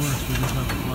works with each other.